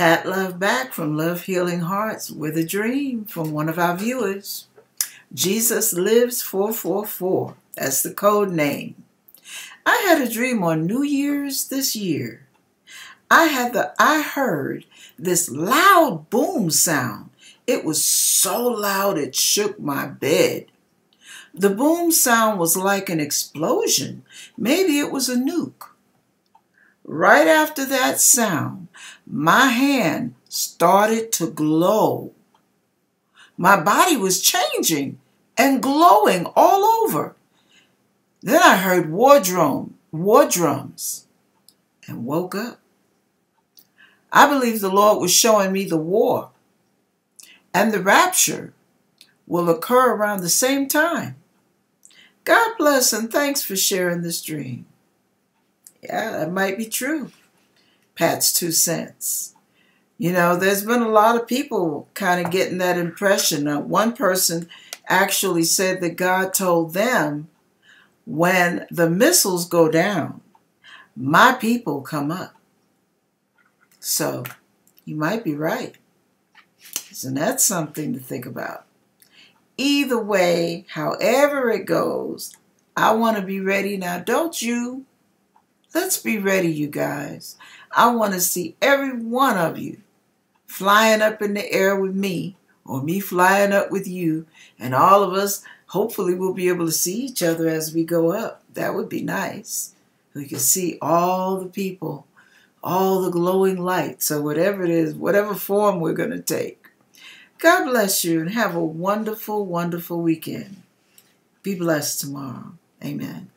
Pat Love back from Love Healing Hearts with a dream from one of our viewers. Jesus Lives 444. That's the code name. I had a dream on New Year's this year. I had the I heard this loud boom sound. It was so loud it shook my bed. The boom sound was like an explosion. Maybe it was a nuke. Right after that sound, my hand started to glow. My body was changing and glowing all over. Then I heard war drum, war drums, and woke up. I believe the Lord was showing me the war and the rapture will occur around the same time. God bless and thanks for sharing this dream. Yeah, that might be true. Pat's two cents. You know, there's been a lot of people kind of getting that impression. Now, one person actually said that God told them when the missiles go down, my people come up. So, you might be right. Isn't that something to think about? Either way, however it goes, I want to be ready now, don't you? Let's be ready, you guys. I want to see every one of you flying up in the air with me, or me flying up with you, and all of us hopefully we'll be able to see each other as we go up. That would be nice. We can see all the people, all the glowing lights, or whatever it is, whatever form we're going to take. God bless you and have a wonderful, wonderful weekend. Be blessed tomorrow. Amen.